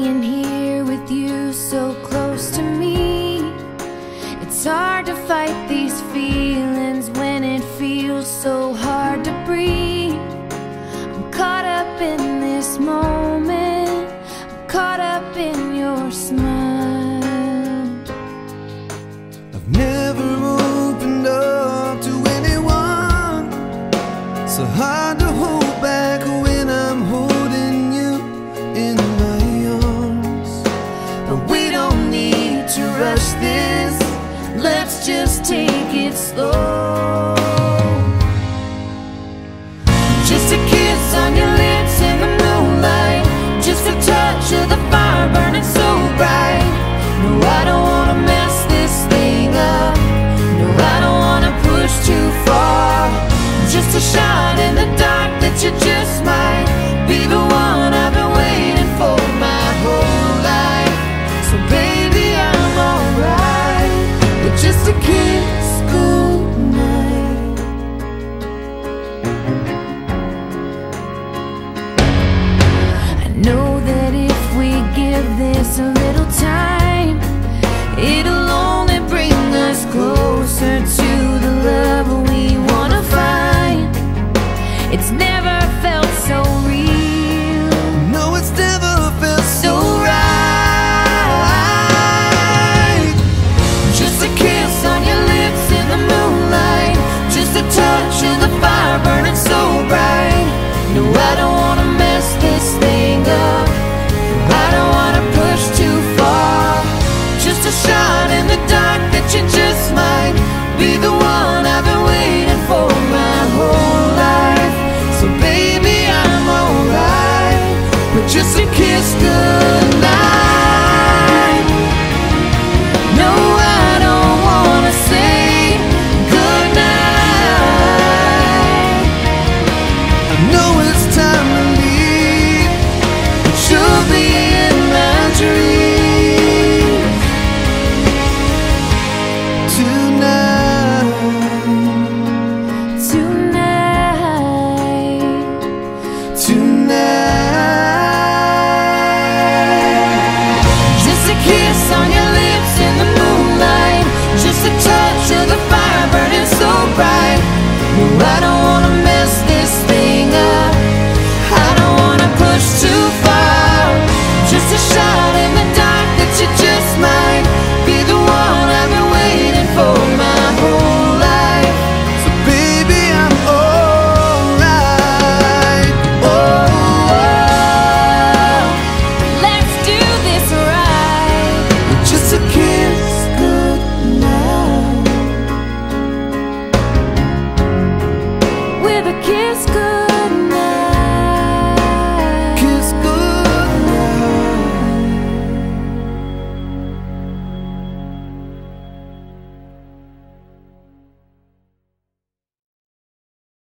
lying here with you so close to me. It's hard to fight these feelings when it feels so hard to breathe. I'm caught up in this moment. I'm caught up in your smile. I've never opened up to anyone. So hard this. Let's just take it slow. Just a kiss on your lips in the moonlight. Just a touch of the fire burning so bright. No, I don't wanna mess this thing up. No, I don't wanna push too far. Just a shot in the dark No, it's